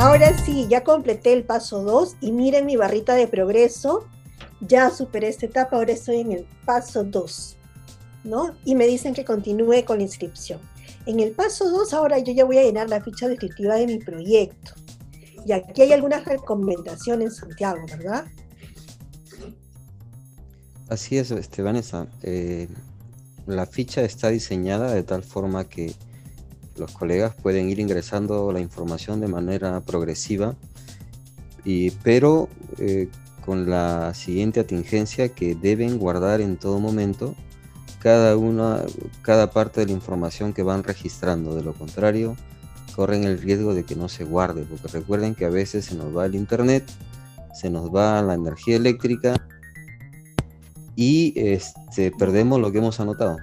Ahora sí, ya completé el paso 2 y miren mi barrita de progreso. Ya superé esta etapa, ahora estoy en el paso 2. ¿no? Y me dicen que continúe con la inscripción. En el paso 2 ahora yo ya voy a llenar la ficha descriptiva de mi proyecto. Y aquí hay algunas recomendaciones, Santiago, ¿verdad? Así es, este, Vanessa. Eh, la ficha está diseñada de tal forma que los colegas pueden ir ingresando la información de manera progresiva, y, pero eh, con la siguiente atingencia que deben guardar en todo momento cada una, cada parte de la información que van registrando. De lo contrario, corren el riesgo de que no se guarde, porque recuerden que a veces se nos va el internet, se nos va la energía eléctrica y este, perdemos lo que hemos anotado.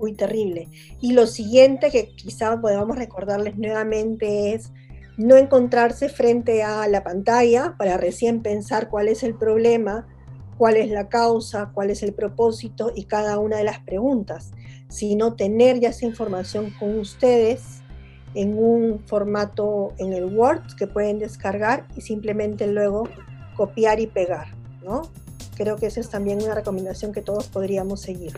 Uy, terrible. Y lo siguiente que quizá podamos recordarles nuevamente es no encontrarse frente a la pantalla para recién pensar cuál es el problema, cuál es la causa, cuál es el propósito y cada una de las preguntas, sino tener ya esa información con ustedes en un formato en el Word que pueden descargar y simplemente luego copiar y pegar, ¿no? Creo que esa es también una recomendación que todos podríamos seguir.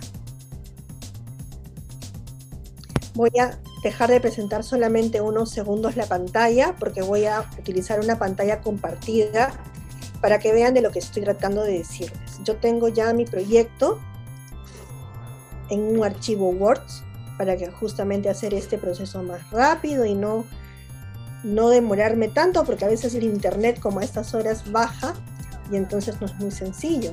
Voy a dejar de presentar solamente unos segundos la pantalla porque voy a utilizar una pantalla compartida para que vean de lo que estoy tratando de decirles. Yo tengo ya mi proyecto en un archivo Word para que justamente hacer este proceso más rápido y no, no demorarme tanto, porque a veces el internet como a estas horas baja y entonces no es muy sencillo.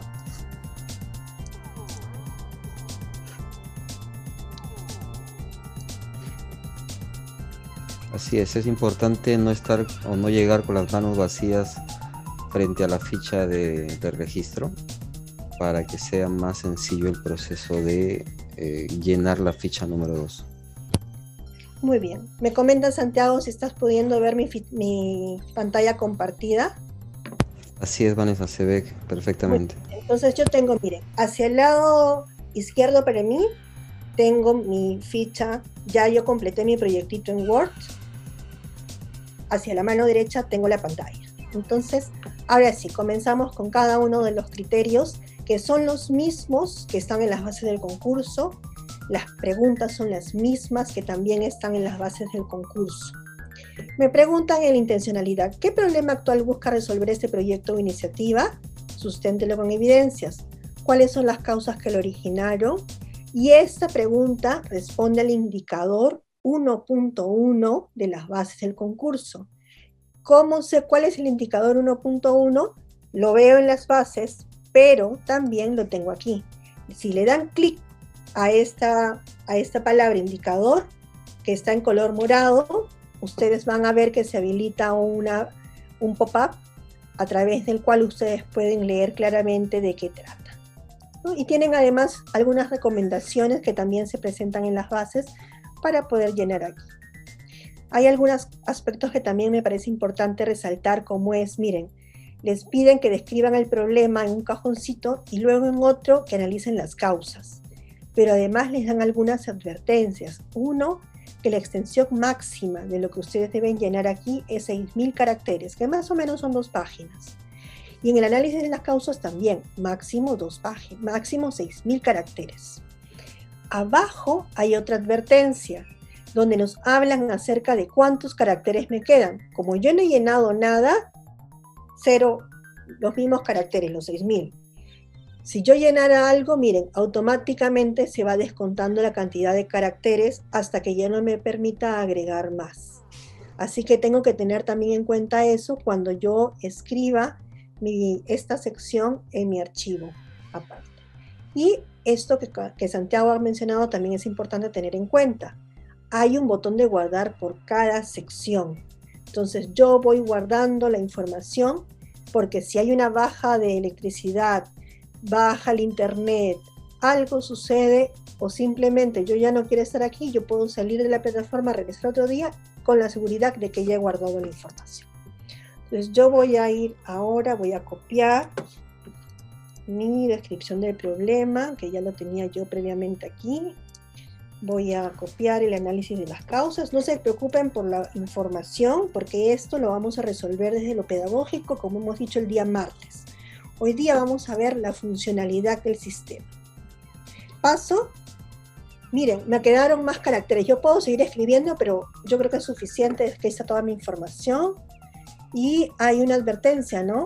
Así es, es importante no estar o no llegar con las manos vacías frente a la ficha de, de registro para que sea más sencillo el proceso de eh, llenar la ficha número 2. Muy bien. Me comenta Santiago si estás pudiendo ver mi, pantalla compartida. Así es, Vanessa, se ve perfectamente. Entonces yo tengo, miren, hacia el lado izquierdo para mí tengo mi ficha, ya yo completé mi proyectito en Word. Hacia la mano derecha tengo la pantalla. Entonces, ahora sí, comenzamos con cada uno de los criterios que son los mismos que están en las bases del concurso. Las preguntas son las mismas que también están en las bases del concurso. Me preguntan en intencionalidad, ¿qué problema actual busca resolver este proyecto o iniciativa? Susténtelo con evidencias. ¿Cuáles son las causas que lo originaron? Y esta pregunta responde al indicador 1.1 de las bases del concurso. ¿Cómo sé cuál es el indicador 1.1? Lo veo en las bases, pero también lo tengo aquí. Si le dan clic a esta, a esta palabra indicador, que está en color morado, ustedes van a ver que se habilita una, un pop-up a través del cual ustedes pueden leer claramente de qué trata. Y tienen además algunas recomendaciones que también se presentan en las bases para poder llenar aquí. Hay algunos aspectos que también me parece importante resaltar, como es, miren, les piden que describan el problema en un cajoncito y luego en otro que analicen las causas. Pero además les dan algunas advertencias. Uno, que la extensión máxima de lo que ustedes deben llenar aquí es 6.000 caracteres, que más o menos son dos páginas. Y en el análisis de las causas también, máximo dos páginas, máximo 6.000 caracteres. Abajo hay otra advertencia, donde nos hablan acerca de cuántos caracteres me quedan. Como yo no he llenado nada, cero, los mismos caracteres, los 6000. Si yo llenara algo, miren, automáticamente se va descontando la cantidad de caracteres hasta que ya no me permita agregar más. Así que tengo que tener también en cuenta eso cuando yo escriba mi, esta sección en mi archivo aparte. Y esto que, que Santiago ha mencionado también es importante tener en cuenta. Hay un botón de guardar por cada sección. Entonces yo voy guardando la información porque si hay una baja de electricidad, baja el internet, algo sucede o simplemente yo ya no quiero estar aquí, yo puedo salir de la plataforma, regresar otro día con la seguridad de que ya he guardado la información. Entonces yo voy a ir ahora, voy a copiar mi descripción del problema, que ya lo tenía yo previamente aquí. Voy a copiar el análisis de las causas. No se preocupen por la información, porque esto lo vamos a resolver desde lo pedagógico, como hemos dicho el día martes. Hoy día vamos a ver la funcionalidad del sistema. Paso. Miren, me quedaron más caracteres. Yo puedo seguir escribiendo, pero yo creo que es suficiente, que está toda mi información. Y hay una advertencia, ¿no?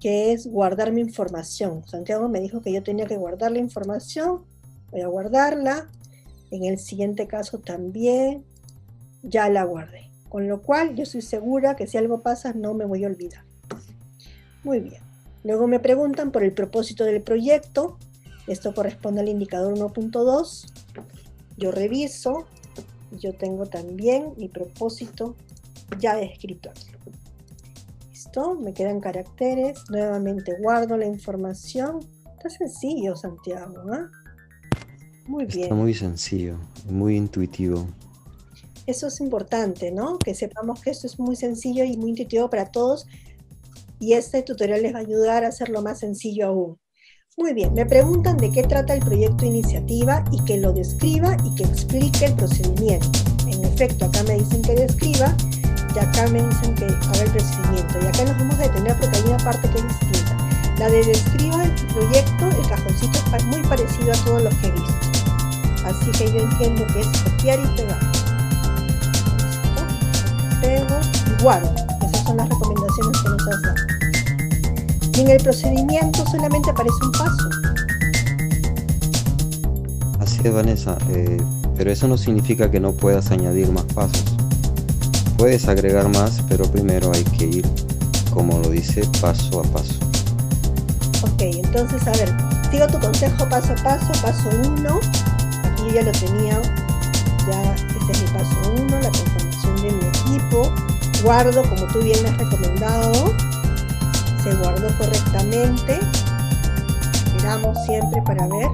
Que es guardar mi información. Santiago me dijo que yo tenía que guardar la información. Voy a guardarla. En el siguiente caso también ya la guardé. Con lo cual yo estoy segura que si algo pasa no me voy a olvidar. Muy bien. Luego me preguntan por el propósito del proyecto. Esto corresponde al indicador 1.2. Yo reviso. Yo tengo también mi propósito ya escrito Listo, me quedan caracteres. Nuevamente guardo la información. Está sencillo, Santiago. ¿ah? Muy bien. Está muy sencillo, muy intuitivo. Eso es importante, ¿no? Que sepamos que esto es muy sencillo y muy intuitivo para todos. Y este tutorial les va a ayudar a hacerlo más sencillo aún. Muy bien, me preguntan de qué trata el proyecto iniciativa y que lo describa y que explique el procedimiento. En efecto, acá me dicen que describa y acá me dicen que haga el procedimiento. Y acá nos vamos a detener porque hay una parte que es distinta. La de describa el proyecto, el cajoncito es muy parecido a todos los que he visto. Así que yo entiendo que es copiar y pegar. Pego y guardo. Esas son las recomendaciones que nos has dado. Y en el procedimiento solamente aparece un paso. Así es, Vanessa. Eh, pero eso no significa que no puedas añadir más pasos. Puedes agregar más, pero primero hay que ir, como lo dice, paso a paso. Ok, entonces, a ver, sigo tu consejo paso a paso. Paso 1 ya lo tenía, ya este es mi paso 1, la conformación de mi equipo, guardo como tú bien me has recomendado, se guardó correctamente, miramos siempre para ver,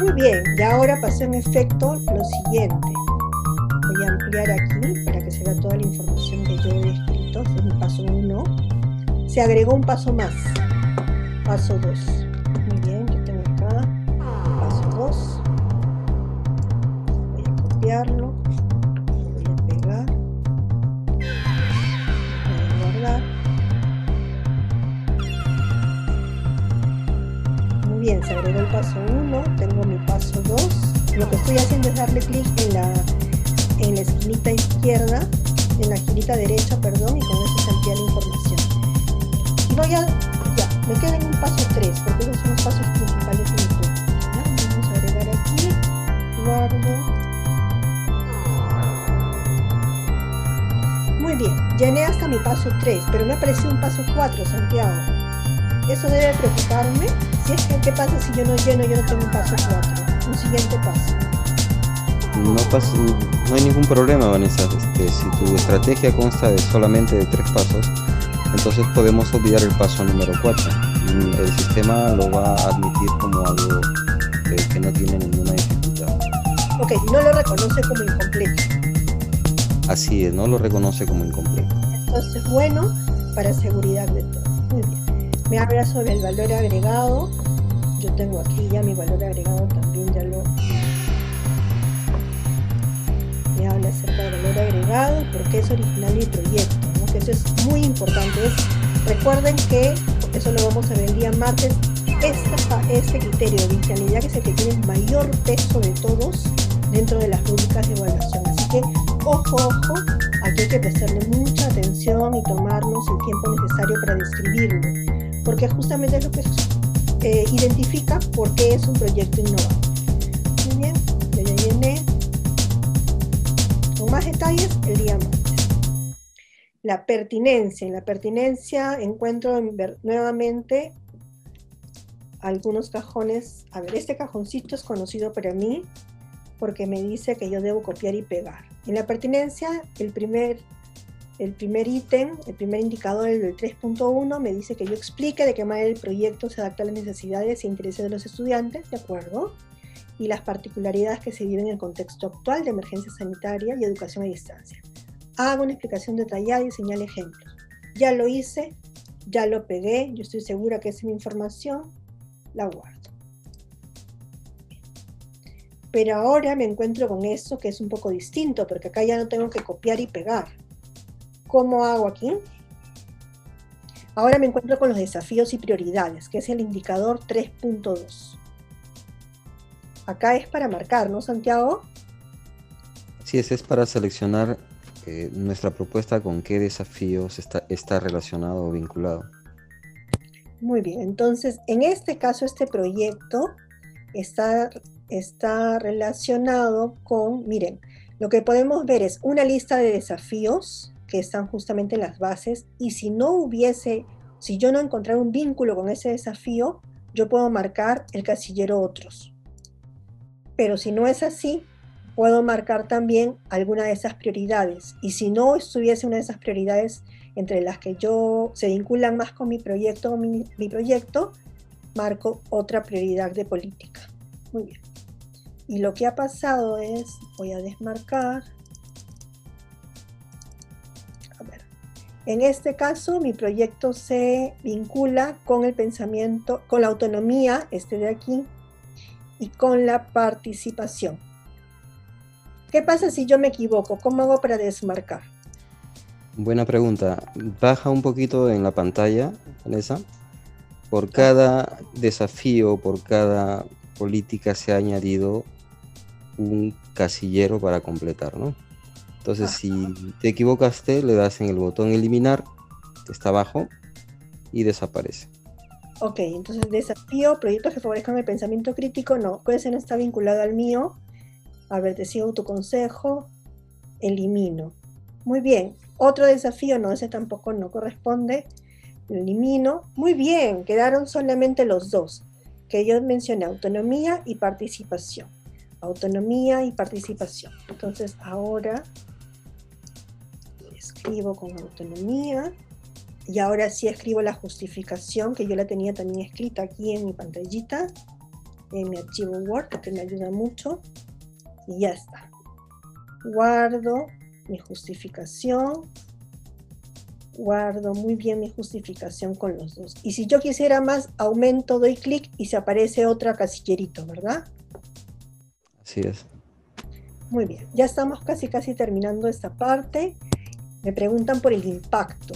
muy bien, y ahora pasé en efecto lo siguiente, voy a ampliar aquí para que se vea toda la información que yo he escrito, este es mi paso 1, se agregó un paso más, paso 2. lo voy a pegar, voy a guardar. Muy bien, se agregó el paso 1, tengo mi paso 2. Lo que estoy haciendo es darle clic en la, en la esquinita izquierda, en la esquinita derecha, perdón, y con eso se amplía la información. Y voy a, ya, me queda en un paso 3, porque esos son los pasos principales de mi Vamos a agregar aquí, guardo, Muy bien, llené hasta mi paso 3, pero me apareció un paso 4, Santiago. Eso debe preocuparme. Si es que, ¿qué pasa si yo no lleno, yo no tengo un paso 4? Un siguiente paso. No, pasa, no hay ningún problema, Vanessa. Este, si tu estrategia consta de solamente de tres pasos, entonces podemos olvidar el paso número 4. El sistema lo va a admitir como algo eh, que no tiene ninguna dificultad. Ok, no lo reconoce como incompleto. Así es, no lo reconoce como incompleto. Entonces, bueno, para seguridad de todo. Muy bien. Me habla sobre el valor agregado. Yo tengo aquí ya mi valor agregado también, del valor agregado, porque es original y proyecto, que eso es muy importante. recuerden que, eso lo vamos a ver el día martes, este criterio de originalidad que es el que tiene mayor peso de todos dentro de las rúbricas de evaluación. Así que ojo, ojo, aquí hay que prestarle mucha atención y tomarnos el tiempo necesario para describirlo, porque justamente es lo que eh, identifica por qué es un proyecto innovador. El día. La pertinencia. En la pertinencia encuentro nuevamente algunos cajones. A ver, este cajoncito es conocido para mí porque me dice que yo debo copiar y pegar. En la pertinencia, el primer, el primer ítem, el primer indicador, el del 3.1, me dice que yo explique de qué manera el proyecto se adapta a las necesidades e intereses de los estudiantes, ¿de acuerdo? Y las particularidades que se viven en el contexto actual de emergencia sanitaria y educación a distancia. Hago una explicación detallada y señale ejemplos. Ya lo hice, ya lo pegué, yo estoy segura que es mi información, la guardo. Pero ahora me encuentro con eso que es un poco distinto, porque acá ya no tengo que copiar y pegar. ¿Cómo hago aquí? Ahora me encuentro con los desafíos y prioridades, que es el indicador 3.2. Acá es para marcar, ¿no, Santiago? Sí, ese es para seleccionar eh, nuestra propuesta con qué desafíos está, está relacionado o vinculado. Muy bien, entonces en este caso este proyecto está, está relacionado con, miren, lo que podemos ver es una lista de desafíos que están justamente en las bases y si no hubiese, si yo no encontrara un vínculo con ese desafío, yo puedo marcar el casillero otros. Pero si no es así, puedo marcar también alguna de esas prioridades. Y si no estuviese una de esas prioridades entre las que yo se vinculan más con mi proyecto, mi, mi proyecto, marco otra prioridad de política. Muy bien. Y lo que ha pasado es, voy a desmarcar. A ver. En este caso, mi proyecto se vincula con el pensamiento, con la autonomía, este de aquí, y con la participación. ¿Qué pasa si yo me equivoco? ¿Cómo hago para desmarcar? Buena pregunta. Baja un poquito en la pantalla, Vanessa. Por cada desafío, por cada política se ha añadido un casillero para completar, ¿no? Entonces, si te equivocaste, le das en el botón eliminar, que está abajo, y desaparece. Ok, entonces desafío, proyectos que favorezcan el pensamiento crítico, no, ese no está vinculado al mío, a ver, te sigo tu consejo, elimino. Muy bien, otro desafío, no, ese tampoco no corresponde, elimino. Muy bien, quedaron solamente los dos, que yo mencioné, autonomía y participación. Autonomía y participación. Entonces ahora escribo con autonomía y ahora sí escribo la justificación que yo la tenía también escrita aquí en mi pantallita, en mi archivo Word, que me ayuda mucho y ya está. Guardo mi justificación. Guardo muy bien mi justificación con los dos. Y si yo quisiera más, aumento, doy clic y se aparece otro casillerito, ¿verdad? Así es. Muy bien, ya estamos casi casi terminando esta parte. Me preguntan por el impacto.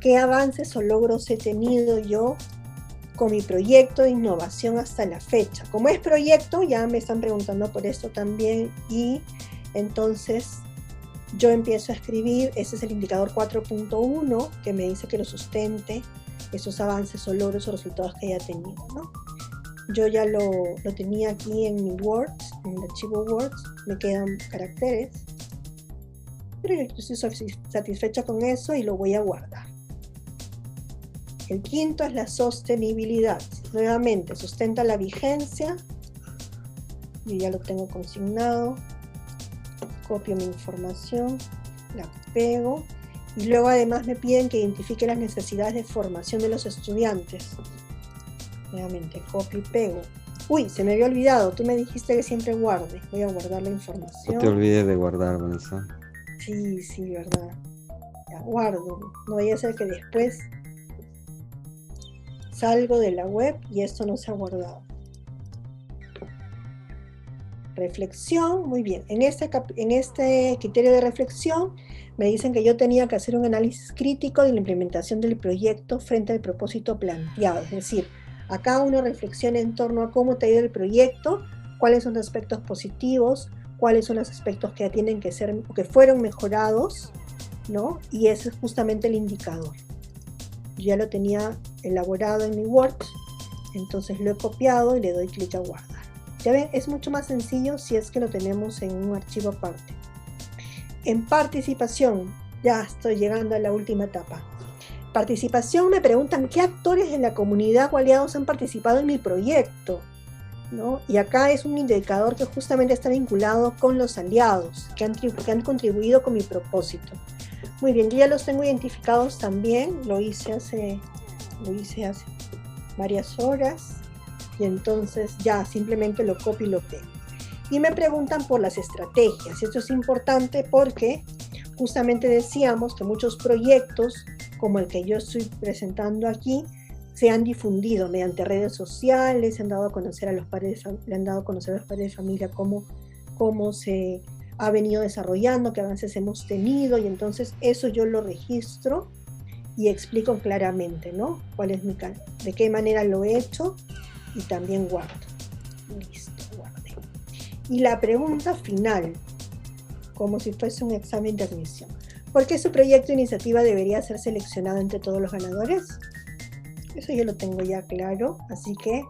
¿Qué avances o logros he tenido yo con mi proyecto de innovación hasta la fecha. Como es proyecto, ya me están preguntando por esto también y entonces yo empiezo a escribir, ese es el indicador 4.1 que me dice que lo sustente, esos avances o logros o resultados que haya tenido. Yo ya lo, lo tenía aquí en mi Word, en el archivo Word, me quedan caracteres, pero yo estoy satisfecha con eso y lo voy a guardar. El quinto es la sostenibilidad. Nuevamente, sustenta la vigencia. Yo ya lo tengo consignado. Copio mi información, la pego. Y luego además me piden que identifique las necesidades de formación de los estudiantes. Nuevamente, copio y pego. Uy, se me había olvidado. Tú me dijiste que siempre guarde. Voy a guardar la información. No te olvides de guardar, Vanessa. Sí, sí, verdad. Ya guardo. No vaya a ser que después salgo de la web y esto no se ha guardado. Reflexión, muy bien. En este, en este criterio de reflexión me dicen que yo tenía que hacer un análisis crítico de la implementación del proyecto frente al propósito planteado. Es decir, acá uno reflexiona en torno a cómo te ha ido el proyecto, cuáles son los aspectos positivos, cuáles son los aspectos que tienen que ser, que fueron mejorados, ¿no? Y ese es justamente el indicador ya lo tenía elaborado en mi Word, entonces lo he copiado y le doy clic a guardar. Ya ven, es mucho más sencillo si es que lo tenemos en un archivo aparte. En participación, ya estoy llegando a la última etapa. Participación, me preguntan qué actores en la comunidad o aliados han participado en mi proyecto. ¿no? Y acá es un indicador que justamente está vinculado con los aliados que han, que han contribuido con mi propósito. Muy bien, ya los tengo identificados también, lo hice hace, lo hice hace varias horas y entonces ya simplemente lo copio y lo pego. Y me preguntan por las estrategias. Esto es importante porque justamente decíamos que muchos proyectos, como el que yo estoy presentando aquí, se han difundido mediante redes sociales, se han dado a conocer a los padres, le han dado a conocer a los padres de familia cómo, cómo se ha venido desarrollando, qué avances hemos tenido, y entonces eso yo lo registro y explico claramente, ¿no? Cuál es mi de qué manera lo he hecho y también guardo. Listo, guardé. Y la pregunta final, como si fuese un examen de admisión. ¿Por qué su proyecto de iniciativa debería ser seleccionado entre todos los ganadores? Eso yo lo tengo ya claro, así que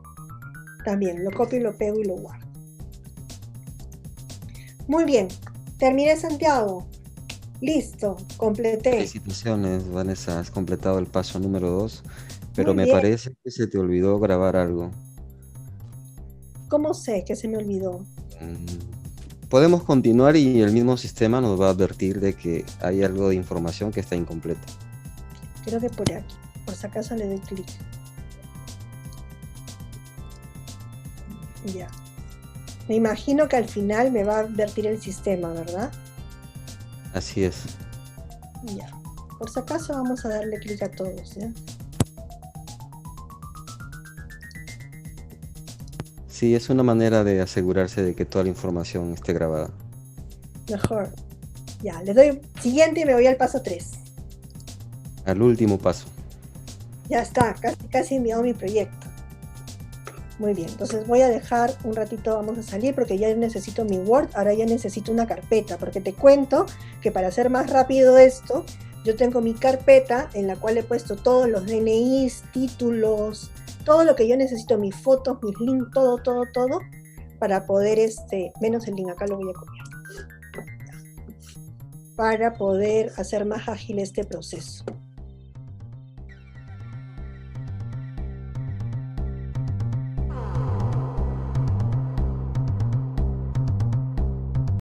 también lo copio lo pego y lo guardo. Muy bien, terminé Santiago. Listo, completé. Felicitaciones, Vanessa, has completado el paso número 2, pero me parece que se te olvidó grabar algo. ¿Cómo sé que se me olvidó? Mm, podemos continuar y el mismo sistema nos va a advertir de que hay algo de información que está incompleta. Creo que por aquí. Por si acaso le doy clic. Ya. Me imagino que al final me va a advertir el sistema, ¿verdad? Así es. Ya. Por si acaso vamos a darle clic a todos, ¿ya? Sí, es una manera de asegurarse de que toda la información esté grabada. Mejor. Ya, le doy siguiente y me voy al paso 3. Al último paso. Ya está, casi, casi enviado mi proyecto. Muy bien, entonces voy a dejar un ratito, vamos a salir porque ya necesito mi Word, ahora ya necesito una carpeta, porque te cuento que para hacer más rápido esto, yo tengo mi carpeta en la cual he puesto todos los DNIs, títulos, todo lo que yo necesito, mis fotos, mis links, todo, todo, todo, para poder, este, menos el link, acá lo voy a copiar, para poder hacer más ágil este proceso.